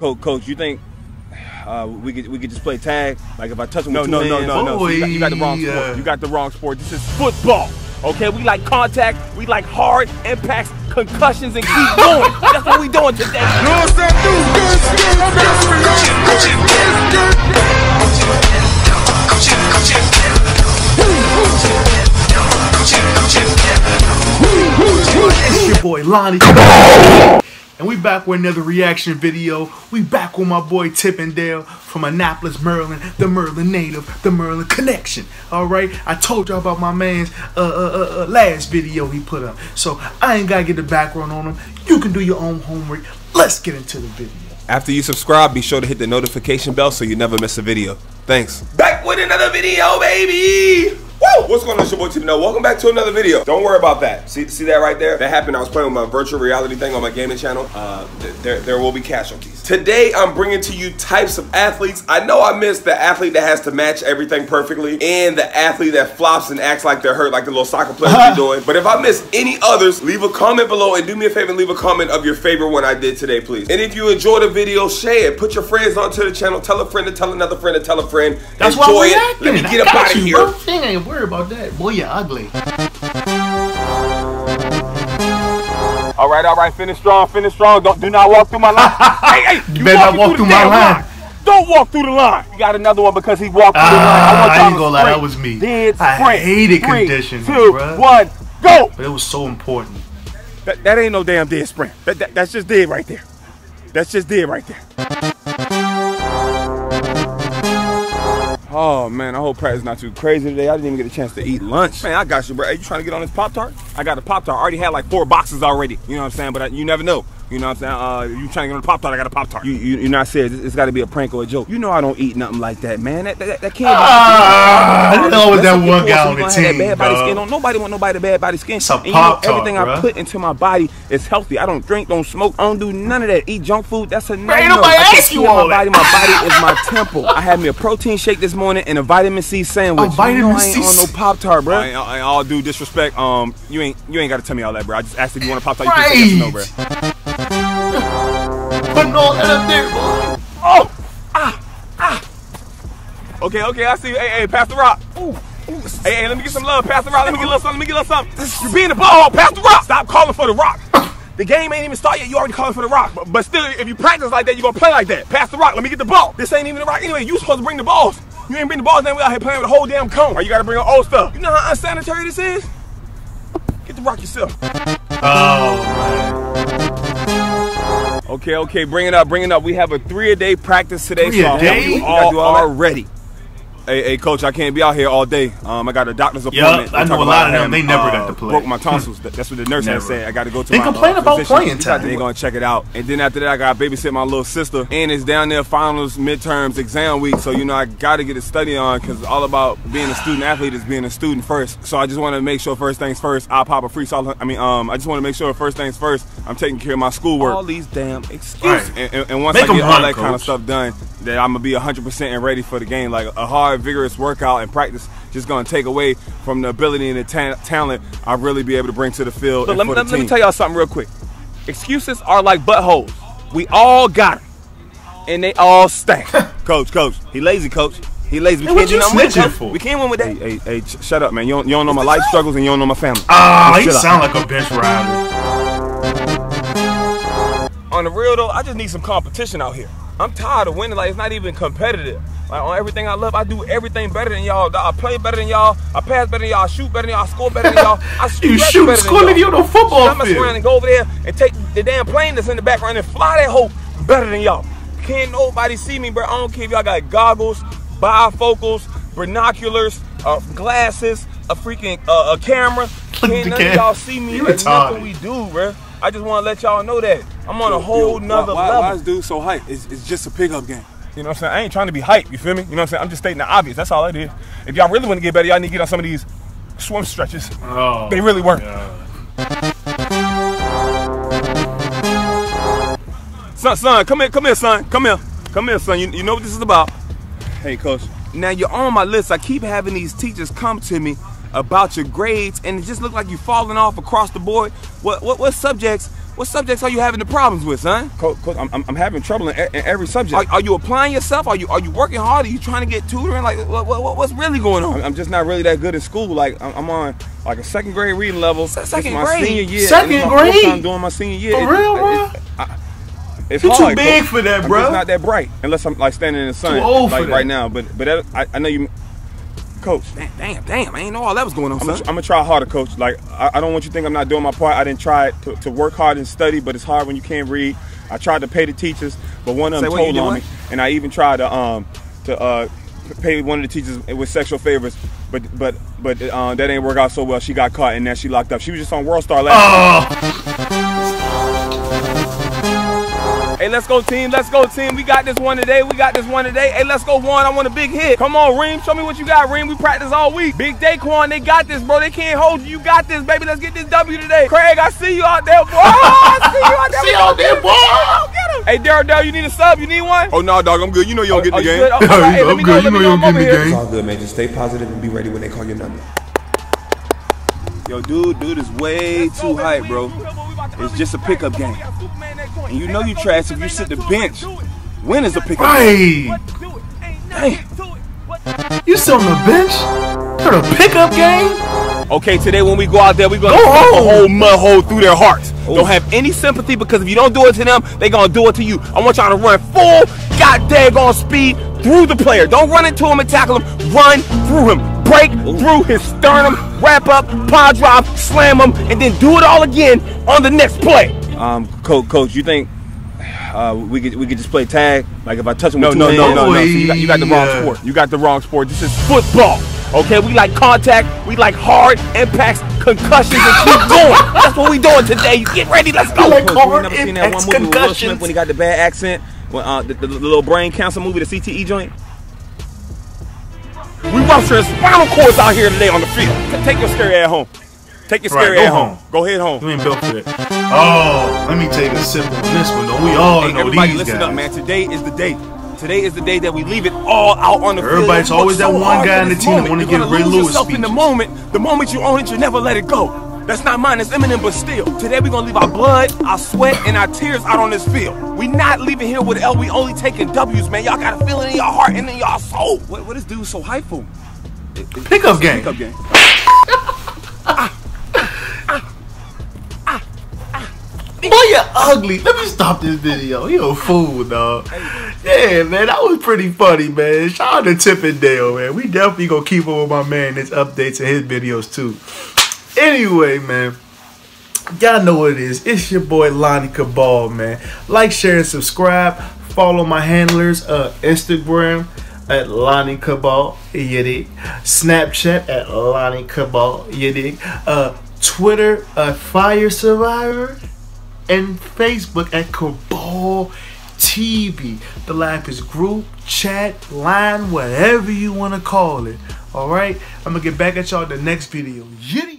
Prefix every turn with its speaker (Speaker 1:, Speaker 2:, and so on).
Speaker 1: Coach, coach, you think uh, we could we could just play tag? Like if I touch him
Speaker 2: No,
Speaker 1: with two
Speaker 2: no, no,
Speaker 1: hands?
Speaker 2: no, no. You, got, you got the wrong sport.
Speaker 3: uh,
Speaker 2: You got the wrong sport. This is football. Okay, we like contact. We like hard impacts, concussions, and keep going. That's what we doing today.
Speaker 3: It's your boy Lonny. And we back with another reaction video. We back with my boy Tipindell from Annapolis, Maryland, the Merlin native, the Merlin connection. All right, I told y'all about my man's uh, uh, uh, uh, last video he put up, so I ain't gotta get the background on him. You can do your own homework. Let's get into the video.
Speaker 1: After you subscribe, be sure to hit the notification bell so you never miss a video. Thanks.
Speaker 2: Back with another video, baby.
Speaker 1: Woo! What's going on, it's your boy Tim. Welcome back to another video. Don't worry about that. See, see that right there? That happened. I was playing with my virtual reality thing on my gaming channel. Uh, th- there, there will be casualties. Today, I'm bringing to you types of athletes. I know I missed the athlete that has to match everything perfectly and the athlete that flops and acts like they're hurt, like the little soccer players be doing. But if I miss any others, leave a comment below and do me a favor and leave a comment of your favorite one I did today, please. And if you enjoyed the video, share it. Put your friends onto the channel. Tell a friend to tell another friend to tell a friend.
Speaker 3: That's
Speaker 1: Enjoy
Speaker 3: why
Speaker 1: it.
Speaker 3: I'm reacting.
Speaker 1: Let me get up out of here.
Speaker 3: Ain't about that. Boy, you're ugly.
Speaker 2: All right, all right. Finish strong. Finish strong. Don't do not walk through my line. hey, hey.
Speaker 3: You better not walk
Speaker 2: the
Speaker 3: through my
Speaker 2: damn
Speaker 3: line.
Speaker 2: Don't walk through the line. You got another one because he walked through the line.
Speaker 3: Ah,
Speaker 2: want
Speaker 3: I ain't gonna lie, that was me.
Speaker 2: Dead sprint.
Speaker 3: I hated
Speaker 2: Three,
Speaker 3: conditioning,
Speaker 2: two,
Speaker 3: bruh.
Speaker 2: one, go.
Speaker 3: But it was so important.
Speaker 2: That, that ain't no damn dead sprint. That, that, that's just dead right there. That's just dead right there. Oh man, I hope practice not too crazy today. I didn't even get a chance to eat lunch. Man, I got you, bro. Hey, you trying to get on this Pop Tart? I got a Pop Tart. I already had like four boxes already. You know what I'm saying? But I, you never know. You know what I'm saying? Uh, you trying to get on the Pop Tart? I got a Pop Tart. You, you, you're not serious. It's, it's got to be a prank or a joke. You know I don't eat nothing like that, man. That, that, that can't.
Speaker 3: Ah, I know
Speaker 2: Let's
Speaker 3: that
Speaker 2: get
Speaker 3: one guy on the
Speaker 2: gonna that bad body skin. Don't nobody want nobody bad body skin.
Speaker 3: Some
Speaker 2: and you know,
Speaker 3: Pop-Tart,
Speaker 2: everything I put into my body is healthy. I don't drink, don't smoke, I don't do none of that. Eat junk food. That's a no.
Speaker 3: ain't nobody
Speaker 2: I
Speaker 3: ask you
Speaker 2: care of
Speaker 3: all
Speaker 2: my body. My body is my temple. I had me a protein shake this morning and a vitamin C sandwich.
Speaker 3: A vitamin
Speaker 2: you know I ain't
Speaker 3: C
Speaker 2: on no Pop Tart, bro.
Speaker 1: I ain't, I all due disrespect. Um, you ain't you ain't got to tell me all that, bro. I just asked if you want to pop tart. You can say yes or no, bro.
Speaker 3: Putting all that up.
Speaker 2: Oh, ah, ah. Okay, okay, I see you. Hey, hey, pass the rock. Ooh. Ooh. Hey, hey, let me get some love. Pass the rock. Let me get a little something. Let me get a little something. You being a ball. Pass the rock. Stop calling for the rock. The game ain't even started yet. You already calling for the rock. But, but still, if you practice like that, you're gonna play like that. Pass the rock. Let me get the ball. This ain't even the rock anyway. You supposed to bring the balls. You ain't bring the balls. Then we out here playing with the whole damn cone. Or you gotta bring old stuff. You know how unsanitary this is? Get the rock yourself.
Speaker 3: Oh, man.
Speaker 1: Okay, okay, bring it up, bring it up. We have a three a day practice today,
Speaker 3: Three
Speaker 1: so I hope you all are ready. Hey, hey, coach, I can't be out here all day. Um, I got a doctor's appointment.
Speaker 3: I know
Speaker 1: talk
Speaker 3: a lot of
Speaker 1: I
Speaker 3: them, they never
Speaker 1: uh,
Speaker 3: got to play.
Speaker 1: Broke my tonsils. That's what the nurse
Speaker 3: Never.
Speaker 1: has said. I got to go to
Speaker 3: They
Speaker 1: my
Speaker 3: complain
Speaker 1: uh,
Speaker 3: about
Speaker 1: physician.
Speaker 3: playing time.
Speaker 1: They gonna check it out, and then after that, I got to babysit my little sister, and it's down there finals, midterms, exam week. So you know, I got to get a study on because all about being a student athlete is being a student first. So I just want to make sure first things first. I'll pop a free solid. I mean, um, I just want to make sure first things first. I'm taking care of my schoolwork. All these damn excuses.
Speaker 3: Right.
Speaker 1: And, and, and once
Speaker 3: Make
Speaker 1: I
Speaker 3: 'em
Speaker 1: get all
Speaker 3: run,
Speaker 1: that kind of stuff done, that I'm gonna be 100% and ready for the game. Like a hard, vigorous workout and practice just gonna take away from the ability and the ta- talent I really be able to bring to the field.
Speaker 2: Look,
Speaker 1: and
Speaker 2: let, me,
Speaker 1: the
Speaker 2: let, let me tell y'all something real quick. Excuses are like buttholes. We all got them, and they all stank.
Speaker 1: Coach, coach, he lazy, coach. He lazy. We can't do
Speaker 3: you
Speaker 1: nothing with
Speaker 3: snitching for?
Speaker 1: We can't win with that. Hey, hey, hey, ch- shut up, man. You don't, you don't know my life struggles and you don't know my family.
Speaker 3: Ah,
Speaker 1: Just
Speaker 3: he
Speaker 1: chill out.
Speaker 3: sound like a bench rider.
Speaker 2: on the real though, I just need some competition out here. I'm tired of winning. Like it's not even competitive. Like on everything I love, I do everything better than y'all. I play better than y'all. I pass better than y'all. I shoot better than y'all. I score better than y'all. I
Speaker 3: You shoot
Speaker 2: better than
Speaker 3: score
Speaker 2: y'all.
Speaker 3: like you on a football
Speaker 2: I'm
Speaker 3: field.
Speaker 2: around and go over there and take the damn plane that's in the background and fly that hoe better than y'all. Can't nobody see me, bro. I don't care if y'all got goggles, bifocals, binoculars, uh, glasses, a freaking uh, a camera. Can't none of y'all see me.
Speaker 3: You
Speaker 2: nothing we do, bro. I just want to let y'all know that I'm on a whole
Speaker 1: Yo,
Speaker 2: nother
Speaker 1: why,
Speaker 2: level.
Speaker 1: Why is dude so hype? It's, it's just a pickup game.
Speaker 2: You know what I'm saying? I ain't trying to be hype, you feel me? You know what I'm saying? I'm just stating the obvious. That's all it is. If y'all really want to get better, y'all need to get on some of these swim stretches.
Speaker 3: Oh,
Speaker 2: They really work.
Speaker 3: God.
Speaker 1: Son, son, come here, come here, son. Come here. Come here, son. You, you know what this is about. Hey, coach. Now you're on my list. I keep having these teachers come to me about your grades, and it just looked like you falling off across the board. What what, what subjects
Speaker 2: What subjects are you having the problems with, son?
Speaker 4: Coach, coach I'm, I'm, I'm having trouble in, in every subject.
Speaker 2: Are, are you applying yourself? Are you are you working hard? Are you trying to get tutoring? Like, what, what, what's really going on?
Speaker 4: I'm, I'm just not really that good in school. Like I'm, I'm on like a second grade reading level.
Speaker 2: Se-
Speaker 4: This
Speaker 2: second
Speaker 4: my
Speaker 2: grade?
Speaker 4: senior year.
Speaker 3: Second
Speaker 4: This is my fourth
Speaker 3: grade?
Speaker 4: time doing my senior year.
Speaker 3: For real, bro?
Speaker 4: it- I- it's
Speaker 3: You too
Speaker 4: hard,
Speaker 3: big
Speaker 4: coach.
Speaker 3: for that,
Speaker 4: I'm
Speaker 3: bro.
Speaker 4: just not that bright unless I'm like standing in the sun
Speaker 3: Too old for
Speaker 4: like
Speaker 3: that.
Speaker 4: right now. But but that, I, I know you, coach.
Speaker 2: Damn, damn, damn! I ain't know all that was going on,
Speaker 4: I'm
Speaker 2: son.
Speaker 4: gonna, try harder, coach. Like I, I don't want you to think I'm not doing my part. I didn't try to, to work hard and study, but it's hard when you can't read. I tried to pay the teachers, but one of them told on me, and I even tried to um to uh pay one of the teachers with sexual favors, but but but uh, that ain't work out so well. She got caught and now she locked up. She was just on World Star last.
Speaker 3: Oh,
Speaker 2: Hey, let's go, team. Let's go, team. We got this one today. We got this one today. Hey, let's go, one. I want a big hit. Come on, Reem. Show me what you got, Reem. We practice all week. Big Daquan, they got this, bro. They can't hold you. You got this, baby. Let's get this W today. Craig, I see you out there, boy. Oh, I see you out there.
Speaker 3: See out there, boy.
Speaker 2: Oh, get him. Hey, Daryl, Daryl, you need a sub? You need one?
Speaker 1: Oh no, dog, I'm good. You know you don't oh, get
Speaker 2: Are
Speaker 1: the
Speaker 2: oh,
Speaker 1: game.
Speaker 2: good? Oh, all right. Hey,
Speaker 3: I'm
Speaker 2: me
Speaker 3: good.
Speaker 2: know.
Speaker 3: You know
Speaker 2: know.
Speaker 3: you
Speaker 2: I'm
Speaker 3: don't
Speaker 2: over
Speaker 3: get the game.
Speaker 1: It's all good, man. Just stay positive and be ready when they call your number.
Speaker 2: Yo, dude, dude is way too hype, bro. It's just a pickup game. And you know you trash if you sit the bench. When is a pickup game?
Speaker 3: hey, you sit on the bench for the pickup game?
Speaker 2: Okay, today when we go out there, we gonna
Speaker 3: Go
Speaker 2: put a
Speaker 3: home.
Speaker 2: whole mud hole through their hearts. Don't have any sympathy because if you don't do it to them, they gonna do it to you. I want y'all to run full goddamn on speed through the player. Don't run into him and tackle him. Run through him. Break through his sternum, wrap up, paw drop, slam him, and then do it all again on the next play.
Speaker 4: Um, coach, coach, you think uh, we could we could just play tag? Like if I touch him
Speaker 2: No,
Speaker 4: with two
Speaker 2: no,
Speaker 4: hands?
Speaker 2: no, no, no.
Speaker 3: Boy,
Speaker 2: See, you, got, you got the wrong sport. You got the wrong sport. This is football. Okay, we like contact. We like hard impacts, concussions, and keep going. That's what we doing today. Get ready. Let's go.
Speaker 3: like
Speaker 4: Coach,
Speaker 3: hard
Speaker 4: never seen that one
Speaker 3: impacts,
Speaker 4: movie with Will Smith when he got the bad accent? When, uh, the, the, the little brain cancer movie, the CTE joint.
Speaker 2: We rupturing spinal cords out here today on the field. Take your scary ass home. Take your scary
Speaker 3: go
Speaker 2: ass home.
Speaker 3: home.
Speaker 2: Go ahead home.
Speaker 3: You ain't built for that. Oh, let me take a sip on this one though. We all
Speaker 2: Hey,
Speaker 3: know
Speaker 2: everybody,
Speaker 3: these
Speaker 2: listen
Speaker 3: guys.
Speaker 2: up, man. Today is the day. Today is the day that we leave it all out on the field.
Speaker 3: Everybody's
Speaker 2: You work
Speaker 3: always that one guy in the team that
Speaker 2: You're
Speaker 3: give
Speaker 2: gonna
Speaker 3: Ray Lewis
Speaker 2: yourself in the moment. The moment you own it, you never let it go. That's not mine. It's Eminem, but still. Today we're gonna leave our blood, our sweat, and our tears out on this field. We not leaving here with L. We only taking W's, man. Y'all gotta feel it in your heart and in your soul. What, what is dude so hype for? It- it-
Speaker 3: Pickup game.
Speaker 2: Pickup game.
Speaker 3: Boy, you ugly. Let me stop this video. You a fool, dog. Yeah, man, that was pretty funny, man. Shout out to Tipindell, man. We definitely gonna keep up with my man his updates and his videos too. Anyway, man. Y'all know what it is. It's your boy Lonny Ka-bal, man. Like, share, and subscribe. Follow my handlers, uh, Instagram at Lonny Ka-bal, you dig? Snapchat at Lonny Ka-bal, you dig? Uh, Twitter at Fire Survivor and Facebook at Ka-bal TV. The life is group, chat, line, whatever you want to call it. All right, I'm gonna get back at y'all in the next video. Yitty.